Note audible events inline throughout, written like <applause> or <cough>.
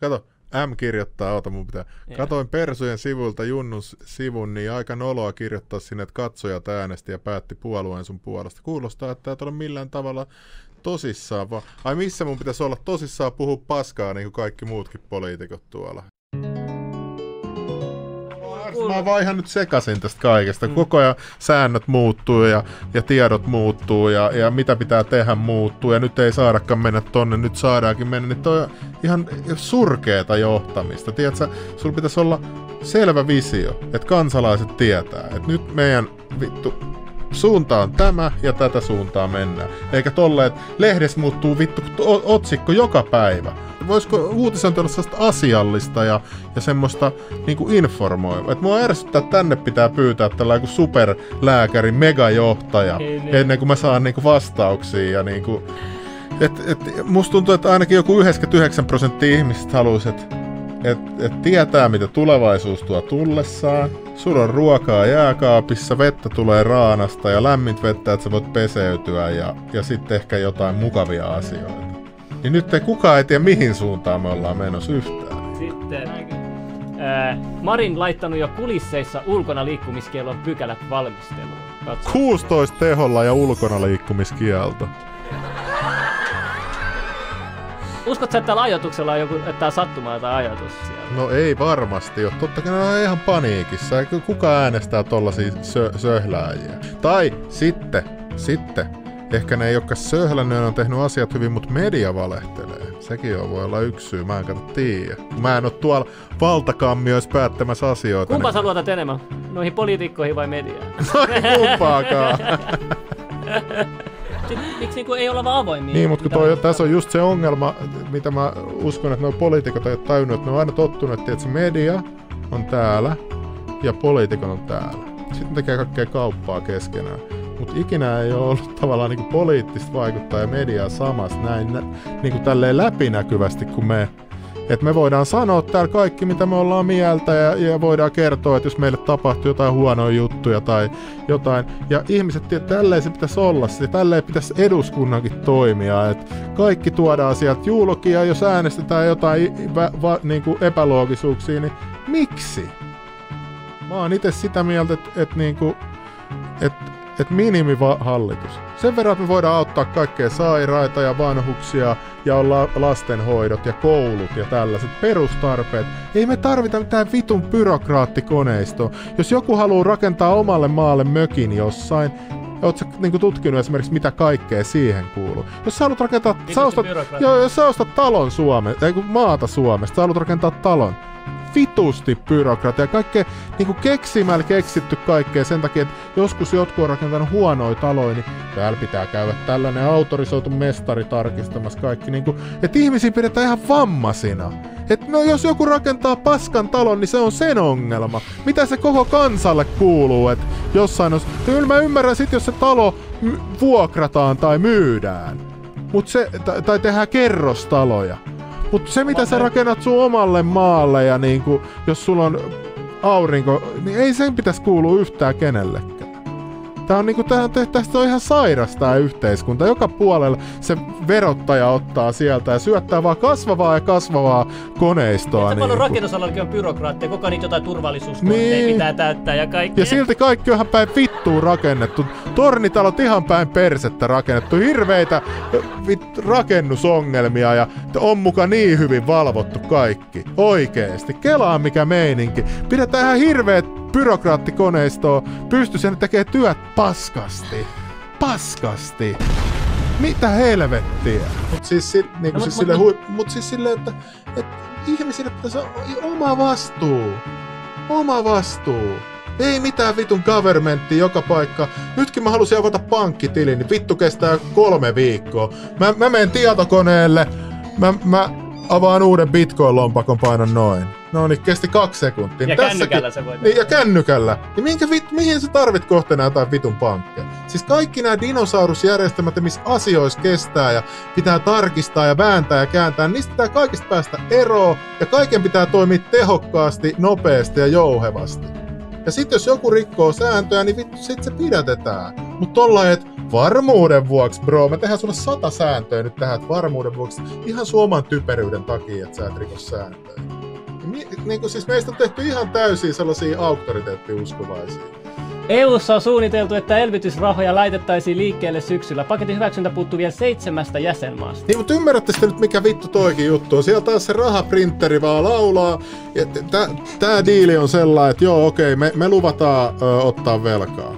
kato, M kirjoittaa, ota mun pitää. Joo. Katoin Persujen sivulta Junnun s- sivun, niin aika noloa kirjoittaa sinne, että katsojat äänesti ja päätti puolueen sun puolesta. Kuulostaa, että et ole millään tavalla tosissaan vaan. Ai missä mun pitäisi olla tosissaan puhua paskaa niin kuin kaikki muutkin poliitikot tuolla? Mä oon vaan ihan nyt sekasin tästä kaikesta. Mm. Koko ajan säännöt muuttuu ja, ja tiedot muuttuu ja, ja mitä pitää tehdä muuttuu. Ja nyt ei saadakaan mennä tonne, nyt saadaankin mennä. Niin toi on ihan surkeeta johtamista. Tiedätkö, sulla pitäisi olla selvä visio, että kansalaiset tietää, että nyt meidän vittu suunta on tämä ja tätä suuntaa mennään. Eikä tolle, että lehdessä muuttuu vittu otsikko joka päivä. Voisiko uutisointi olla sellaista asiallista ja, ja semmoista niin kuin informoivaa? Että mua ärsyttää, että tänne pitää pyytää tällainen kuin superlääkäri, megajohtaja, Ei niin. ennen kuin mä saan niin kuin vastauksia. Ja niin kuin, et, et, musta tuntuu, että ainakin joku 99 prosenttia ihmisistä haluaisi, että et, et tietää, mitä tulevaisuus tuo tullessaan. Sulla on ruokaa jääkaapissa, vettä tulee raanasta ja lämmintä vettä, että sä voit peseytyä ja, ja sitten ehkä jotain mukavia asioita. Niin nyt ei kukaan ei tiedä, mihin suuntaan me ollaan menossa yhtään. Sitten ää, Marin laittanut jo kulisseissa ulkona liikkumiskielon pykälät valmisteluun. Katso. 16 teholla ja ulkona liikkumiskielto. Uskotko että tällä ajatuksella on joku, että tää sattumaa tai ajatus siellä? No ei varmasti ole. Totta kai ne on ihan paniikissa. Kuka äänestää tollasia sö- söhlääjiä? Tai sitten, sitten, ehkä ne ei olekaan söhlännyt ne on tehnyt asiat hyvin, mutta media valehtelee. Sekin on, voi olla yksi syy, mä en kato tiedä. Mä en ole tuolla valtakammioissa päättämässä asioita. Kumpa niin- sä luotat enemmän? Noihin poliitikkoihin vai mediaan? No <laughs> kumpaakaan. <laughs> Miksi niinku ei olla vaan avoimia? Niin, mutta kun toi, tässä on just se ongelma, mitä mä uskon, että nuo poliitikot ei ole tajunnut, että ne on aina tottunut, että se media on täällä ja poliitikot on täällä. Sitten tekee kaikkea kauppaa keskenään. Mutta ikinä ei ole ollut tavallaan niinku poliittista vaikuttaa ja mediaa samassa näin nä, niinku tälleen läpinäkyvästi kuin me. Että me voidaan sanoa täällä kaikki, mitä me ollaan mieltä ja, ja voidaan kertoa, että jos meille tapahtuu jotain huonoja juttuja tai jotain. Ja ihmiset, tiedät, tälleen se pitäisi olla, se tälleen pitäisi eduskunnankin toimia. Että kaikki tuodaan sieltä julki ja jos äänestetään jotain vä, va, niin kuin epäloogisuuksia, niin miksi? Mä oon itse sitä mieltä, että, että, niin kuin, että, että minimihallitus. Sen verran, että me voidaan auttaa kaikkea sairaita ja vanhuksia ja olla lastenhoidot ja koulut ja tällaiset perustarpeet. Ei me tarvita mitään vitun byrokraattikoneistoa. Jos joku haluaa rakentaa omalle maalle mökin jossain, Oletko niinku tutkinut esimerkiksi, mitä kaikkea siihen kuuluu? Jos sä haluat rakentaa... Vitusti Sä ostat, joo, jos sä ostat talon Suomesta, ei maata Suomesta, sä haluat rakentaa talon. Vitusti byrokratia. Kaikkea niinku keksimällä keksitty kaikkea sen takia, että joskus jotkut on rakentanut huonoja taloja, niin täällä pitää käydä tällainen autorisoitu mestari tarkistamassa kaikki. Niinku, että ihmisiä pidetään ihan vammasina. Et no jos joku rakentaa paskan talon, niin se on sen ongelma. Mitä se koko kansalle kuuluu, että jossain on... Kyllä mä ymmärrän sit, jos se talo vuokrataan tai myydään. Mut se, tai tehdään kerrostaloja. Mutta se, mitä sä rakennat sun omalle maalle ja niinku, jos sulla on aurinko, niin ei sen pitäisi kuulua yhtään kenellekään. Tää on niinku, tää, tää- tästä on ihan sairas tää yhteiskunta. Joka puolella se verottaja ottaa sieltä ja syöttää vaan kasvavaa ja kasvavaa koneistoa. Että paljon niinku. rakennusalallakin on byrokraatteja, koko niitä jotain turvallisuuskohteita Niin. pitää täyttää ja kaikkea. Ja silti kaikki on ihan päin vittuun rakennettu. Tornitalot ihan päin persettä rakennettu. Hirveitä vit, rakennusongelmia ja on muka niin hyvin valvottu kaikki. Oikeesti. Kelaa mikä meininki. Pidetään ihan hirveet byrokraattikoneistoa. Pysty sen tekee työt paskasti. Paskasti. Mitä helvettiä? Mut siis, si, niinku No, siis mut- sille, mut- hui, mut siis silleen, että, että ihmisille pitäisi olla oma vastuu. Oma vastuu. Ei mitään vitun governmentti joka paikka. Nytkin mä halusin avata pankkitilin, niin vittu kestää kolme viikkoa. Mä, mä menen tietokoneelle, mä, mä avaan uuden bitcoin-lompakon painon noin. No niin, kesti kaksi sekuntia. Ja Tässäkin- kännykällä se voi niin, ja kännykällä. Niin minkä vit, mihin sä tarvit kohta enää jotain vitun pankkeja? Siis kaikki nämä dinosaurusjärjestelmät, ja missä asioissa kestää ja pitää tarkistaa ja vääntää ja kääntää, niin niistä pitää kaikista päästä eroon ja kaiken pitää toimia tehokkaasti, nopeasti ja jouhevasti. Ja sitten jos joku rikkoo sääntöjä, niin vittu sit se pidätetään. Mutta tolla, että varmuuden vuoksi, bro, me tehdään sulle sata sääntöä nyt tähän, varmuuden vuoksi, ihan suoman typeryyden takia, että sä et riko sääntöjä. Mi- niin kuin siis meistä on tehty ihan täysin sellaisia auktoriteettiuskovaisia. EU:ssa on suunniteltu, että elvytysrahoja laitettaisiin liikkeelle syksyllä. Paketin hyväksyntä puuttuu vielä seitsemästä jäsenmaasta. Niin, mutta ymmärrätte sitten nyt, mikä vittu toikin juttu on. Siellä taas se rahaprinteri vaan laulaa. Ja t- tää, tää diili on sellainen, että joo, okei, me, me luvataan ö, ottaa velkaa.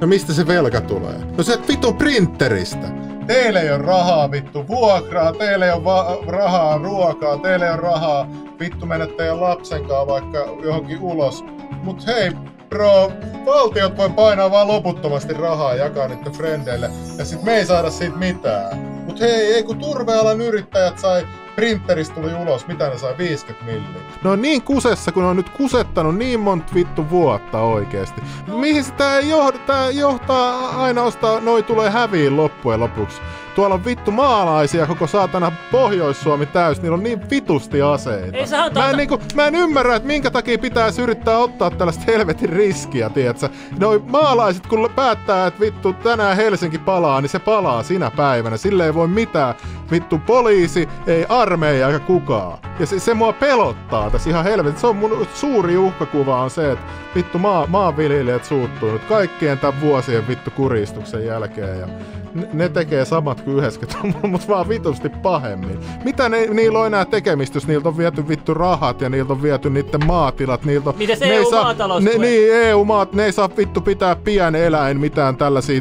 No mistä se velka tulee? No se vittu printeristä. Teillä ei ole rahaa vittu. Vuokraa, teillä ei ole va- rahaa ruokaa, teillä ei ole rahaa. Vittu mennä teidän lapsen kanssa vaikka johonkin ulos. Mut hei, bro, valtiot voi painaa vaan loputtomasti rahaa ja jakaa niiden frendeille, ja sit me ei saada siitä mitään. Mut hei, ei kun turvealan yrittäjät sai printeristä tuli ulos, mitä ne sai 50 milliä. No niin kusessa, kun on nyt kusettanut niin monta vittu vuotta oikeesti. Mihin sitä ei johda, tää johtaa aina ostaa, noi tulee häviin loppujen lopuksi. Tuolla on vittu maalaisia koko saatana Pohjois-Suomi täys, niillä on niin vitusti aseita. Ei sehän mä, en, niinku, mä en ymmärrä, että minkä takia pitäisi yrittää ottaa tällaista helvetin riskiä, tietsä. Noi maalaiset, kun päättää, että vittu tänään Helsinki palaa, niin se palaa sinä päivänä. Sille ei voi mitään. Vittu poliisi, ei armeija eikä kukaan. Ja se, se mua pelottaa tässä ihan helvetin. Se on mun suuri uhkakuva on se, että vittu maa, maanviljelijät suuttuu nyt kaikkien tämän vuosien vittu kuristuksen jälkeen. Ja ne- ne tekee samat kuin 90 <laughs> mutta vaan vitusti pahemmin. Mitä ne, niillä on enää tekemistä, jos niiltä on viety vittu rahat ja niiltä on viety niiden maatilat, niiltä on, Mites ne ei saa- EU-maatalous ne, tulee? niin, EU-maat, ne ei saa vittu pitää pieneläin mitään tällaisia,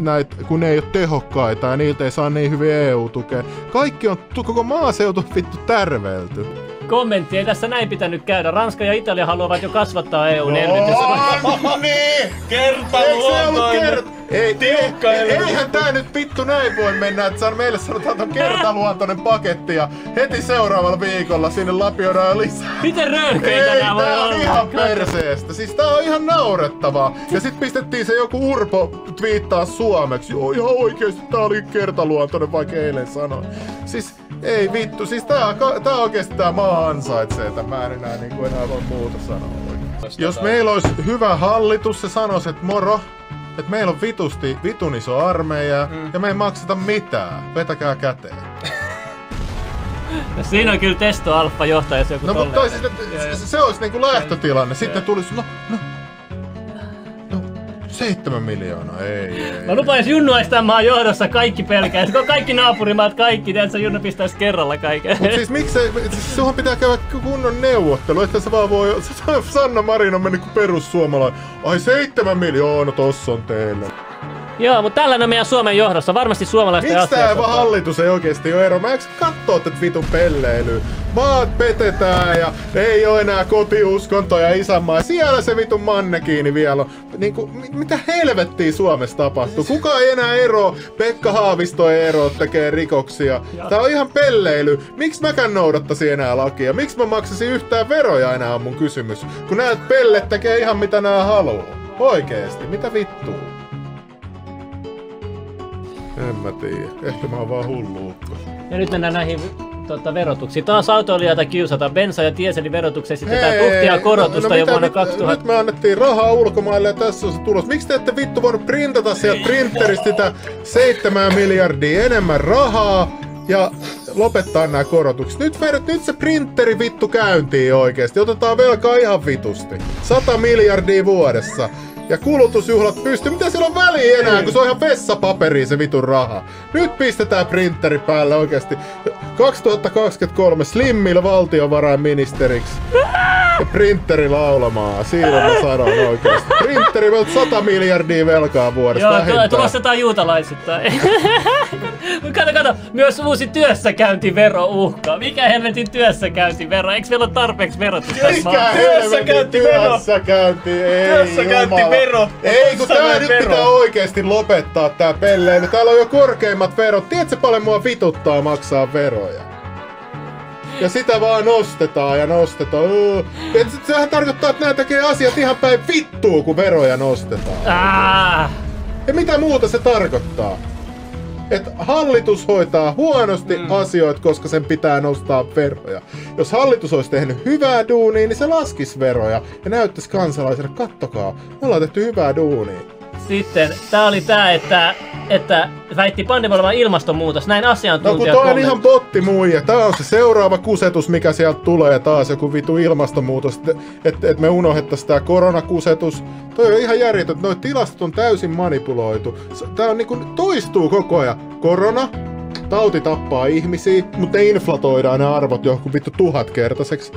näitä, kun ne ei ole tehokkaita ja niiltä ei saa niin hyvin EU-tukea. Kaikki on, koko maaseutu vittu tärvelty. Kommentti ei tässä näin pitänyt käydä. Ranska ja Italia haluavat jo kasvattaa EUn elvytys. No niin! Kertaluontoinen. kert- ei, Tiukka ei, eihän tää nyt vittu näin voi mennä, että saan meille sanotaan, että on kertaluontoinen paketti ja heti seuraavalla viikolla sinne lapioidaan lisää. Miten röyhkeitä Ei, perseestä. Siis tää on ihan naurettavaa. Ja sit pistettiin se joku Urpo twiittaa suomeksi. Joo, ihan oikeesti tää oli kertaluontoinen, vaikka eilen sanoin. Siis ei vittu, siis tää, tää oikeesti tää maa ansaitsee että Mä en enää, niinku enää voi muuta sanoa. Jos meillä olisi hyvä hallitus, se sanoisi, että moro, että meillä on vitusti, vitun iso armeija mm. ja me ei makseta mitään. Vetäkää käteen. <laughs> Siinä on kyllä Testo Alfa johtaja, joku No mutta siis, se, se olisi niinku lähtötilanne. Sitten tulisi, no, no, no, seitsemän miljoonaa, ei, ei. Mä lupaisin Junnu olisi tämän maan johdossa kaikki pelkää. Kun kaikki naapurimaat, kaikki, tiedätkö, Junnu pistäisi kerralla kaiken. Mut siis miksei, siis sunhan pitää käydä kunnon neuvottelu, että se vaan voi, <laughs> Sanna Marin on mennyt kuin perussuomalainen. Ai seitsemän miljoonaa, tossa on teille. Joo, mutta tällainen on meidän Suomen johdossa. Varmasti suomalaisten Miksi tää vaan hallitus ei oikeesti ole ero? Mä kattoo tätä vitun pelleilyä? Maat petetään ja ei oo enää kotiuskontoa ja isänmaa. Siellä se vitun mannekiini vielä on. Niinku, mi- mitä helvettiä Suomessa tapahtuu? Kuka ei enää ero? Pekka Haavisto ei ero, tekee rikoksia. Tää on ihan pelleily. Miksi mäkään noudattaisin enää lakia? Miksi mä maksasin yhtään veroja enää on mun kysymys? Kun näet pellet tekee ihan mitä nää haluu. Oikeesti, mitä vittua? En mä tiedä. Ehkä mä oon vaan hulluukko. Ja nyt mennään näihin tota, verotuksiin. Taas autoilijoita kiusataan. Bensa- ja dieselin verotukseen esitetään tuhtia korotusta jo mitä vuonna nyt- 2000. Nyt me annettiin rahaa ulkomaille ja tässä on se tulos. Miksi te ette vittu voinut printata sieltä printeristä sitä 7 miljardia enemmän rahaa ja lopettaa nämä korotukset. Nyt, vedät, nyt se printeri vittu käyntiin oikeesti. Otetaan velkaa ihan vitusti. 100 miljardia vuodessa. Ja kulutusjuhlat pysty. Mitä siellä on väliä enää, kun se on ihan vessapaperi se vitun raha. Nyt pistetään printeri päälle oikeesti. 2023 Slimmillä valtiovarainministeriksi. <laughs> Ja printeri laulamaan. Siinä mä sanon oikeesti. Printeri meiltä 100 miljardia velkaa vuodessa. Joo, vähintään. tu- tulostetaan juutalaisittain. <laughs> kato, kato, myös uusi työssäkäyntivero uhkaa. Mikä helvetin työssäkäyntivero? Eikö meillä ole tarpeeksi verotusta tässä Mikä Työssäkäyntivero. työssäkäynti, ei Työssäkäyntivero. Ei kun tää nyt pitää oikeesti lopettaa tää pelleily. Täällä on jo korkeimmat verot. Tiedätkö paljon mua vituttaa maksaa veroja? Ja sitä vaan nostetaan ja nostetaan. Et sit sehän tarkoittaa, että nää tekee asiat ihan päin vittuu, kun veroja nostetaan. Ah, Ja mitä muuta se tarkoittaa? Että hallitus hoitaa huonosti mm. asioita, koska sen pitää nostaa veroja. Jos hallitus olisi tehnyt hyvää duunia, niin se laskisi veroja ja näyttäisi kansalaisille, kattokaa, me ollaan tehty hyvää duunia. Sitten tää oli tää, että, että väitti pandemia olevan ilmastonmuutos. Näin No kun toi on ihan botti muija. Tää on se seuraava kusetus, mikä sieltä tulee taas, joku vitu ilmastonmuutos. Että et, et me unohdettaisiin tää koronakusetus. Toi on ihan järjetön. Noi tilastot on täysin manipuloitu. Tää on niinku, toistuu koko ajan. Korona, tauti tappaa ihmisiä, mutta ne inflatoidaan ne arvot johonkin vittu tuhatkertaiseksi.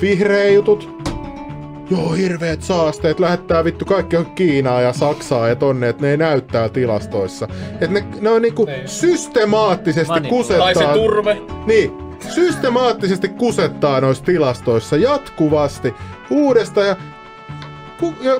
Vihreä jutut, Joo, hirveet saasteet lähettää vittu kaikki johonkin Kiinaan ja Saksaan ja tonne, että ne ei näyttää tilastoissa. Et ne, ne on niinku Niin. systemaattisesti Mani- kusettaa... Tai se turve. Niin, systemaattisesti kusettaa noissa tilastoissa jatkuvasti uudesta ja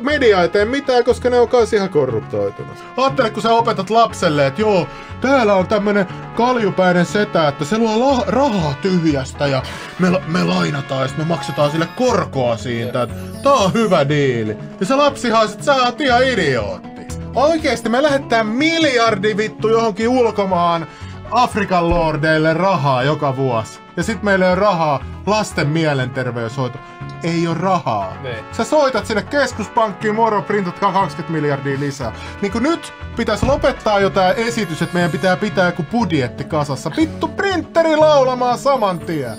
media ei tee mitään, koska ne on kans ihan korruptoitunut. Ajattele, kun sä opetat lapselle, että joo, täällä on tämmönen kaljupäinen setä, että se luo la- rahaa tyhjästä ja me, la- me lainataan ja me maksetaan sille korkoa siitä. Tää on hyvä diili. Ja se lapsihan sit sä oot ihan idiootti. Oikeesti me lähettää miljardi vittu johonkin ulkomaan Afrikan lordeille rahaa joka vuosi. Ja sit meillä ei ole rahaa lasten mielenterveyshoito. Ei ole rahaa. Niin. Sä soitat sinne keskuspankkiin, moro, printatkaa 20 miljardia lisää. Niin kuin nyt pitäisi lopettaa jo tää esitys, että meidän pitää pitää joku budjetti kasassa. Vittu printeri laulamaan saman tien.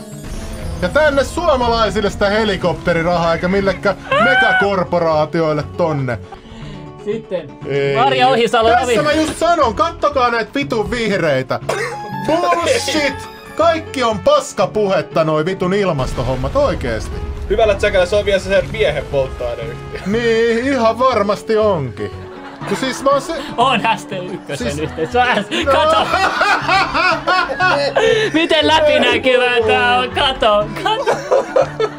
Ja tänne suomalaisille sitä helikopterirahaa, eikä millekään megakorporaatioille tonne. Sitten Ei. Marja Ohisalo Tässä mä just sanon, kattokaa näitä vitun vihreitä. Bullshit! Kaikki on paskapuhetta noi vitun ilmastohommat oikeesti. Hyvällä tsäkällä se on vielä se sen miehen polttoaineyhtiö. Niin, ihan varmasti onkin. Kun siis mä oon se... On ST1 Siis- yhteys. Se on S- Kato! <laughs> Miten läpinäkyvää tää on? Kato! Kato!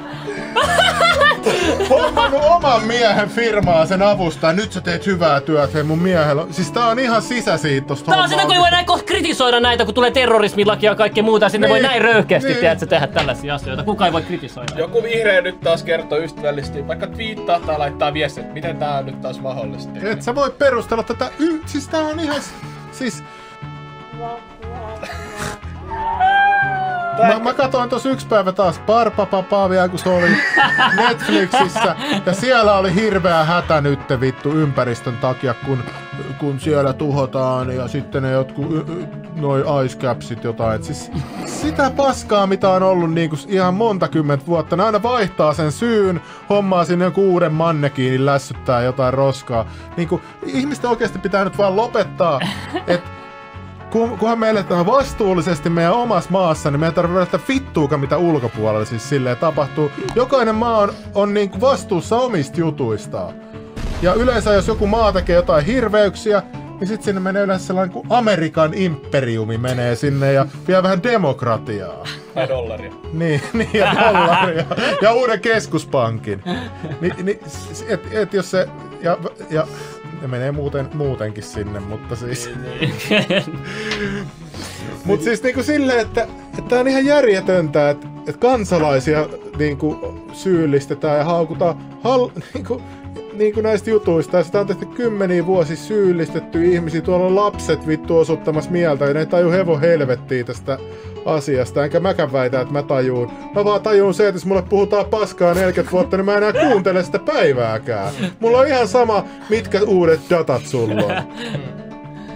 Hommannut oman miehen firmaa sen avustaa. Nyt sä teet hyvää työtä, hei mun miehellä. on- Siis tää on ihan sisäsiittosta Tää on sitä, kun ei voi näin kohta kritisoida näitä, kun tulee terrorismilaki ja kaikkea muuta. Sinne Niin, voi näin röyhkeästi, niin. tiedätkö, tehdä tällaisia asioita. Kuka ei voi kritisoida. Joku vihreä nyt taas kertoo ystävällisesti, vaikka twiittaa tai laittaa viestiä, että miten tää on nyt taas mahdollista. Et sä voi perustella tätä y... Siis tää on ihan... Siis... Mä, mä katsoin tuossa yksi päivä taas Parpapapaa vielä, kun se oli Netflixissä. Ja siellä oli hirveä hätä nyt vittu ympäristön takia, kun, kun siellä tuhotaan ja sitten ne jotkut y- y- noi ice capsit jotain. Et siis sitä paskaa, mitä on ollut niinku ihan monta kymmentä vuotta. Ne aina vaihtaa sen syyn, hommaa sinne joku uuden mannekiinin, lässyttää jotain roskaa. Niinku, ihmistä oikeasti pitää nyt vaan lopettaa, että kun, kunhan me eletään vastuullisesti meidän omassa maassa, niin meidän tarvitsee että vittuuka mitä ulkopuolella siis silleen tapahtuu. Jokainen maa on, on niinku vastuussa omista jutuistaan. Ja yleensä jos joku maa tekee jotain hirveyksiä, niin sitten sinne menee yleensä sellainen kuin Amerikan imperiumi menee sinne ja vie vähän demokratiaa. Tai dollaria. Niin, <laughs> niin ja dollaria. ja uuden keskuspankin. Ni, ni, s- et, et jos se... Ja, ja ne menee muuten, muutenkin sinne, mutta siis... <laughs> Mutta siis niinku silleen, että, että on ihan järjetöntä, että, että kansalaisia niinku syyllistetään ja haukutaan hal, <laughs> niinku, niinku näistä jutuista. Ja sitä on tehty kymmeniä vuosia syyllistetty ihmisiä. Tuolla on lapset vittu osoittamassa mieltä ja ne ei taju hevon helvettiä tästä asiasta. Enkä mäkään väitä, että mä tajuun. Mä vaan tajuun se, että jos mulle puhutaan paskaa 40 vuotta, niin mä en enää kuuntele sitä päivääkään. Mulla on ihan sama, mitkä uudet datat sulla on.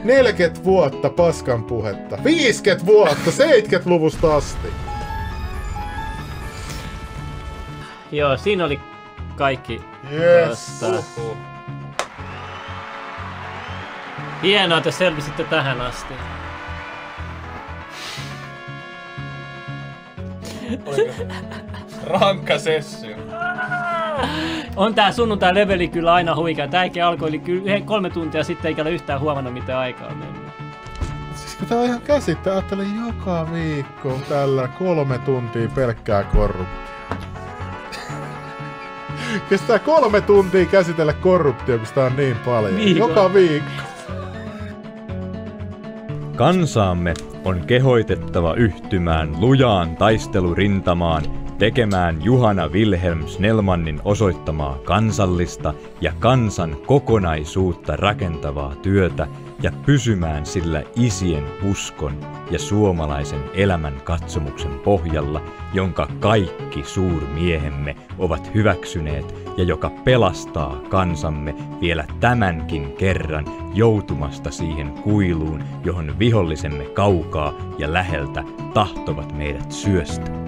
40 vuotta paskan puhetta. 50 vuotta, 70-luvusta asti. Joo, siinä oli kaikki Yes. Uhuh. Hienoa, että selvisitte tähän asti. Rankka sessio? On tää sunnuntai leveli kyllä aina huikea. Tääkin alkoi yli yhden- kolme tuntia sitten, eikä ole yhtään huomannut, mitä aikaa on mennyt. Siis kun tää on ihan käsittää, ajattelen joka viikko tällä kolme tuntia pelkkää korruptio. Kestää kolme tuntia käsitellä korruptio, kun sitä on niin paljon. Viikon. Joka viikko. Kansaamme on kehoitettava yhtymään lujaan taistelurintamaan tekemään Juhana Wilhelm Snellmannin osoittamaa kansallista ja kansan kokonaisuutta rakentavaa työtä ja pysymään sillä isien uskon ja suomalaisen elämän katsomuksen pohjalla, jonka kaikki suurmiehemme ovat hyväksyneet ja joka pelastaa kansamme vielä tämänkin kerran joutumasta siihen kuiluun, johon vihollisemme kaukaa ja läheltä tahtovat meidät syöstä.